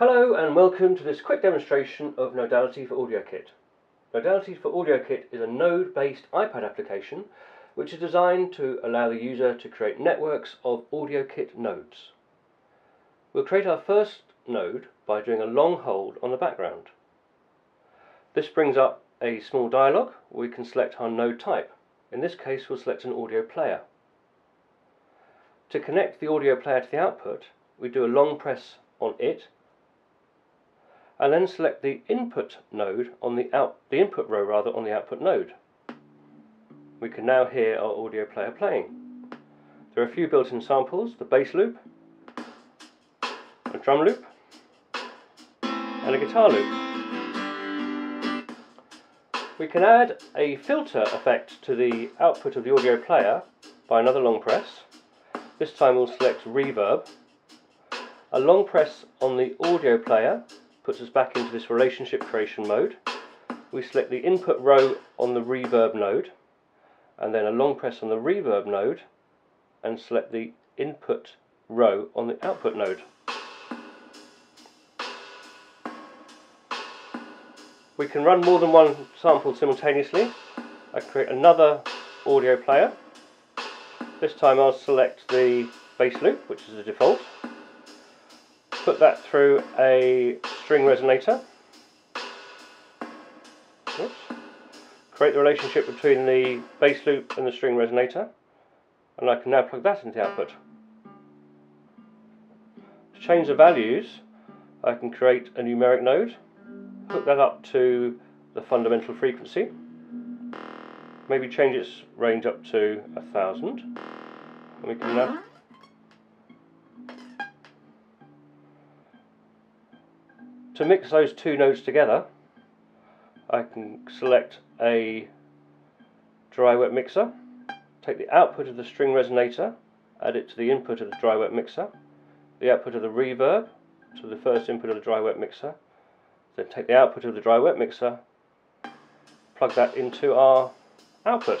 Hello and welcome to this quick demonstration of Nodality for AudioKit. Nodality for AudioKit is a node-based iPad application which is designed to allow the user to create networks of AudioKit nodes. We'll create our first node by doing a long hold on the background. This brings up a small dialog where we can select our node type. In this case we'll select an audio player. To connect the audio player to the output we do a long press on it and then select the input node on the out the input row rather on the output node. We can now hear our audio player playing. There are a few built-in samples, the bass loop, a drum loop, and a guitar loop. We can add a filter effect to the output of the audio player by another long press. This time we'll select reverb. A long press on the audio player puts us back into this relationship creation mode. We select the input row on the reverb node and then a long press on the reverb node and select the input row on the output node. We can run more than one sample simultaneously. I create another audio player. This time I'll select the bass loop, which is the default, put that through a string resonator. Oops. Create the relationship between the bass loop and the string resonator and I can now plug that into the output. To change the values I can create a numeric node, hook that up to the fundamental frequency, maybe change its range up to a thousand and we can now To mix those two nodes together, I can select a dry wet mixer, take the output of the string resonator, add it to the input of the dry wet mixer, the output of the reverb to the first input of the dry wet mixer, then take the output of the dry wet mixer, plug that into our output.